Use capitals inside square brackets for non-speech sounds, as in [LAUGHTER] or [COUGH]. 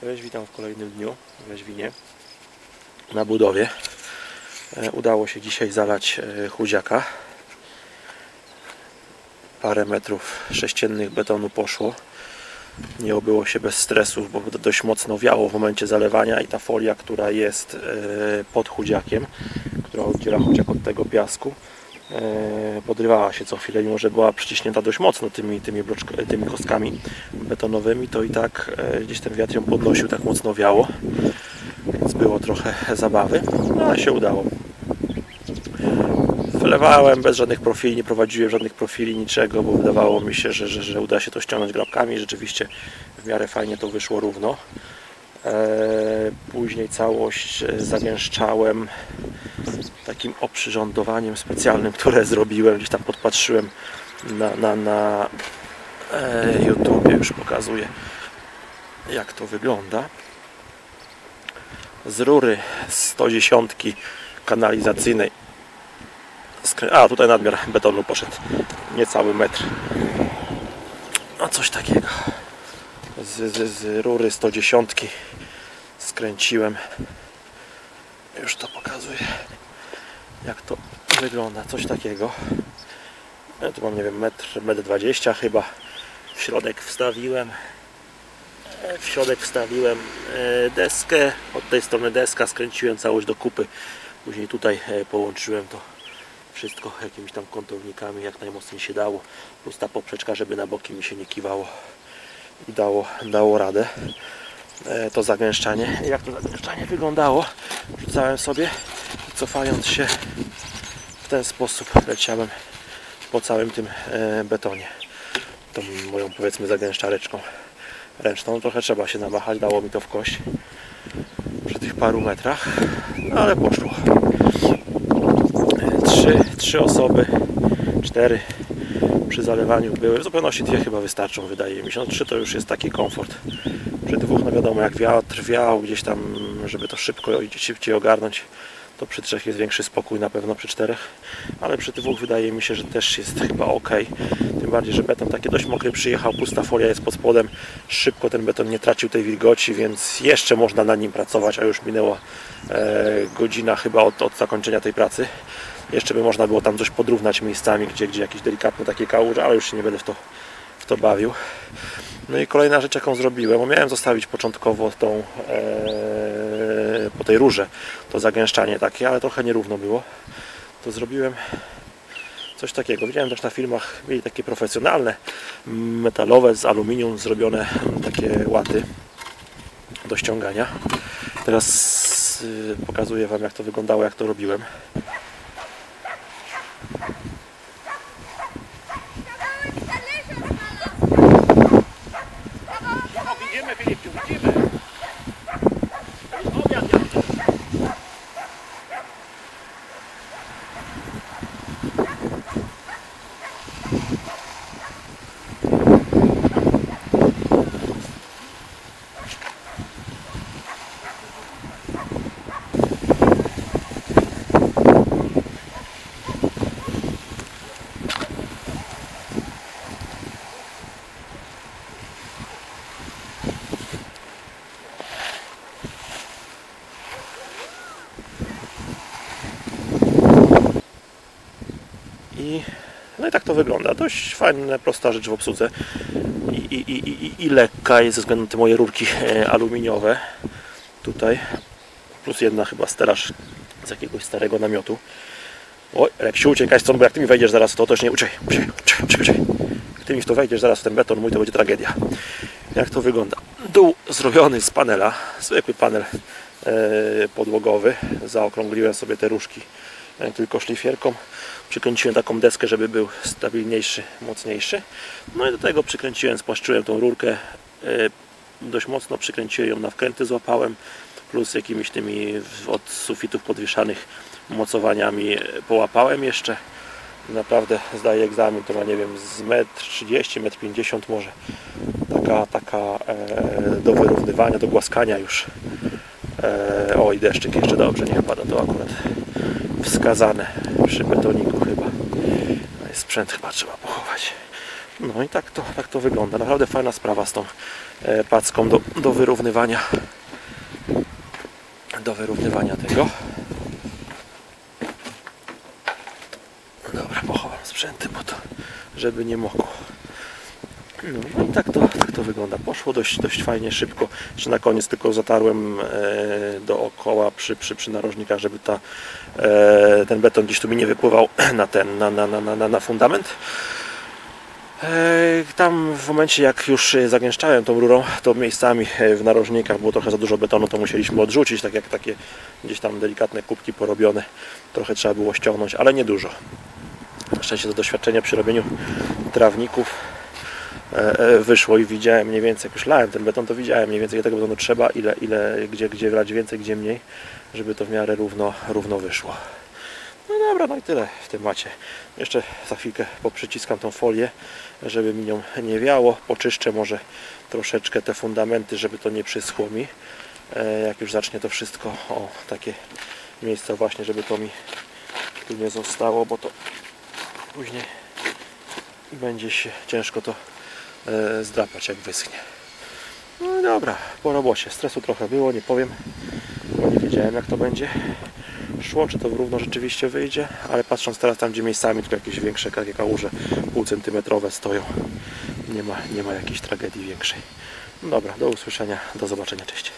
Cześć, witam w kolejnym dniu w Leźwinie na budowie. E, Udało się dzisiaj zalać e, chudziaka. Parę metrów sześciennych betonu poszło. Nie obyło się bez stresów, bo dość mocno wiało w momencie zalewania i ta folia, która jest e, pod chudziakiem, która oddziela chudziak od tego piasku, podrywała się co chwilę, mimo że była przyciśnięta dość mocno tymi, tymi, tymi kostkami betonowymi, to i tak e, gdzieś ten wiatr ją podnosił, tak mocno wiało, więc było trochę zabawy, no ale się udało. Wylewałem bez żadnych profili, nie prowadziłem żadnych profili, niczego, bo wydawało mi się, że, że, że uda się to ściągnąć grabkami. Rzeczywiście w miarę fajnie to wyszło równo. E, Później całość e, zagęszczałem takim oprzyrządowaniem specjalnym, które zrobiłem, gdzieś tam podpatrzyłem na, na, na e, YouTube, już pokazuję jak to wygląda. Z rury 110 kanalizacyjnej a tutaj nadmiar betonu poszedł niecały metr a coś takiego z, z, z rury 110 skręciłem. Już to pokazuję jak to wygląda. Coś takiego. Ja tu mam nie wiem metr, metr 20 chyba. W środek wstawiłem. W środek wstawiłem e, deskę. Od tej strony deska skręciłem całość do kupy. Później tutaj e, połączyłem to wszystko jakimiś tam kątownikami jak najmocniej się dało. Plus ta poprzeczka żeby na boki mi się nie kiwało i dało, dało radę e, to zagęszczanie. Jak to zagęszczanie wyglądało? Rzucałem sobie i cofając się w ten sposób leciałem po całym tym e, betonie. Tą moją powiedzmy zagęszczareczką ręczną. Trochę trzeba się namachać dało mi to w kość przy tych paru metrach no ale poszło. Trzy, trzy osoby, cztery przy zalewaniu były. W zupełności dwie chyba wystarczą, wydaje mi się. No, trzy to już jest taki komfort. Przy dwóch, no wiadomo, jak wiatr wiał gdzieś tam, żeby to szybko szybciej ogarnąć, to przy trzech jest większy spokój na pewno przy czterech, ale przy dwóch wydaje mi się, że też jest chyba ok. Tym bardziej, że beton taki dość mokry przyjechał, pusta folia jest pod spodem, szybko ten beton nie tracił tej wilgoci, więc jeszcze można na nim pracować, a już minęła e, godzina chyba od, od zakończenia tej pracy. Jeszcze by można było tam coś podrównać miejscami, gdzie, gdzie jakieś delikatne takie kałuże, ale już się nie będę w to, w to bawił. No i kolejna rzecz, jaką zrobiłem, bo miałem zostawić początkowo tą e, po tej rurze to zagęszczanie takie, ale trochę nierówno było. To zrobiłem coś takiego. Widziałem też na filmach, mieli takie profesjonalne, metalowe z aluminium zrobione takie łaty do ściągania. Teraz y, pokazuję Wam jak to wyglądało, jak to robiłem. I, no i tak to wygląda. Dość fajna, prosta rzecz w obsłudze. I, i, i, i, i lekka jest ze względu na te moje rurki e, aluminiowe. Tutaj. Plus jedna chyba stelaż z jakiegoś starego namiotu. Oj, Reksiu, uciekaj stąd, bo jak ty mi wejdziesz zaraz to, to już nie uciekaj, uciekaj, uciekaj, uciekaj. Jak ty mi to wejdziesz zaraz w ten beton mój, to będzie tragedia. Jak to wygląda? Dół zrobiony z panela, zwykły panel e, podłogowy. Zaokrągliłem sobie te różki tylko szlifierką. Przykręciłem taką deskę, żeby był stabilniejszy, mocniejszy. No i do tego przykręciłem, spłaszczyłem tą rurkę e, dość mocno, przykręciłem ją na wkręty, złapałem plus jakimiś tymi od sufitów podwieszanych mocowaniami e, połapałem jeszcze. Naprawdę zdaję egzamin, to ma nie wiem z metr 30, metr 50 może. Taka, taka e, do wyrównywania, do głaskania już. E, o i deszczyk jeszcze dobrze, niech pada to akurat wskazane przy betoniku chyba. No i sprzęt chyba trzeba pochować. No i tak to, tak to wygląda. Naprawdę fajna sprawa z tą e, packą do, do wyrównywania do wyrównywania tego. Dobra, pochowam sprzęty, bo to żeby nie mokło. No i tak to, tak to wygląda. Poszło dość, dość fajnie, szybko. Jeszcze na koniec tylko zatarłem e, dookoła przy, przy, przy narożnikach, żeby ta, e, ten beton gdzieś tu mi nie wypływał [CLEARS THROAT] na ten, na, na, na, na, na fundament. E, Tam w momencie jak już zagęszczałem tą rurą, to miejscami e, w narożnikach było trochę za dużo betonu, to musieliśmy odrzucić, tak jak takie gdzieś tam delikatne kubki porobione. Trochę trzeba było ściągnąć, ale nie dużo. Na szczęście to doświadczenie przy robieniu trawników wyszło i widziałem mniej więcej, jak już lałem ten beton, to widziałem mniej więcej ile tego betonu trzeba, ile, ile gdzie, gdzie wlać więcej, gdzie mniej, żeby to w miarę równo, równo wyszło. No dobra, no i tyle w tym macie. Jeszcze za chwilkę poprzyciskam tą folię, żeby mi nią nie wiało. Poczyszczę może troszeczkę te fundamenty, żeby to nie przyschło mi. E, Jak już zacznie to wszystko, o takie miejsca właśnie, żeby to mi tu nie zostało, bo to później będzie się ciężko to e, zdrapać jak wyschnie. No dobra, po robocie. Stresu trochę było, nie powiem, bo nie wiedziałem jak to będzie szło, czy to równo rzeczywiście wyjdzie, ale patrząc teraz tam, gdzie miejscami tylko jakieś większe takie kałuże półcentymetrowe stoją, nie ma, nie ma jakiejś tragedii większej. No dobra, do usłyszenia, do zobaczenia, cześć.